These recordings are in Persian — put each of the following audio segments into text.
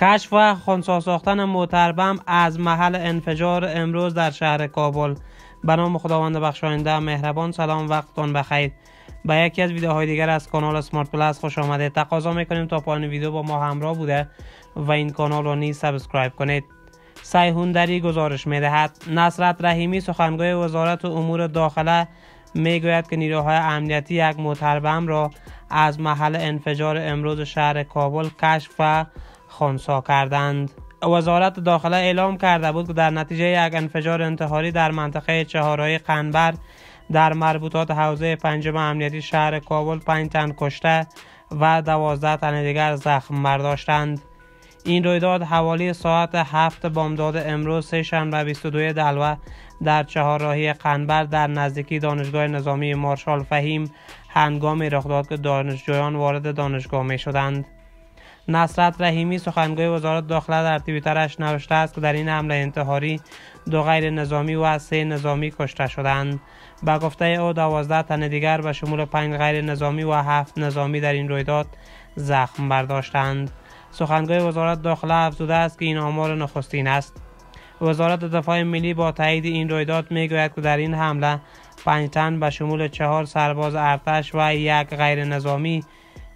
کشف و خونسا ساختن موتربم از محل انفجار امروز در شهر کابل. به نام خداوند بخشاینده مهربان سلام وقتتون بخیر. به یکی از ویدیوهای دیگر از کانال Smart Plus خوش آمده تقاضا می‌کنیم تا پایان ویدیو با ما همراه بوده و این کانال را نیز subscribe کنید. سیهوندری گزارش می‌دهد. نصرت رحیمی سخنگوی وزارت امور داخله می‌گوید که نیروهای امنیتی یک موتر بمب را از محل انفجار امروز شهر کابل کشف و خونسا کردند وزارت داخله اعلام کرده بود که در نتیجه یک انفجار انتحاری در منطقه چهارراه قنبر در مربوطات حوزه پنجم امنیتی شهر کابل پنج تن کشته و دوازده تن دیگر زخم برداشتند این رویداد حوالی ساعت هفت بامداد امروز سه شنبه 22 دلوه در چهارراهی قنبر در نزدیکی دانشگاه نظامی مارشال فهیم هنگامی رخ داد که دانشجویان وارد دانشگاه می شدند. نصرت رحیمی سخنگوی وزارت داخله در توییترش نوشته است که در این حمله انتحاری دو غیر نظامی و سه نظامی کشته شدند. به گفته او دوازده تن دیگر به شمول پنج غیر نظامی و هفت نظامی در این رویداد زخم برداشتند. سخنگوی وزارت داخله افزوده است که این آمار نخستین است. وزارت دفاع ملی با تایید این رویداد می‌گوید که در این حمله پنج تن به شمول چهار سرباز ارتش و یک غیر نظامی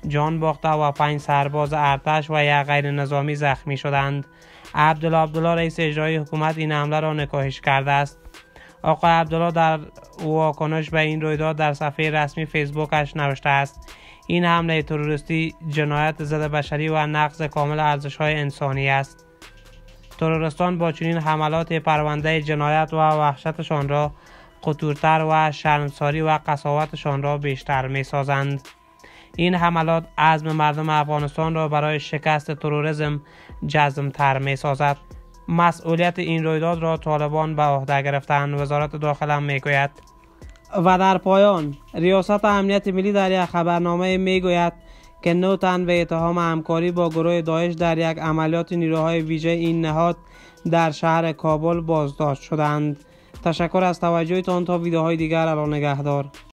جان باخته و پنج سرباز ارتش و یک غیر نظامی زخمی شدند. عبدالله عبدالله رئیس اجرایی حکومت این حمله را نکاهش کرده است. آقای عبدالله در واکنش به این رویداد در صفحه رسمی فیسبوکش نوشته است. این حمله تروریستی جنایت ضد بشری و نقض کامل ارزش های انسانی است. ترورستان با چنین حملات پرونده جنایت و وحشتشان را خطورتر و شرمساری و قصاوتشان را بیشتر می سازند. این حملات عزم مردم افغانستان را برای شکست تروریسم جزمتر می سازد. مسئولیت این رویداد را طالبان به عهده گرفتند وزارت داخله می گوید و در پایان ریاست امنیت ملی در یک خبرنامه می گوید که نو تن به اتهام همکاری با گروه داعش در یک عملیات نیروهای ویژه این نهاد در شهر کابل بازداشت شدند. تشکر از توجهتان تا ویدیوهای دیگر الان نگهدار.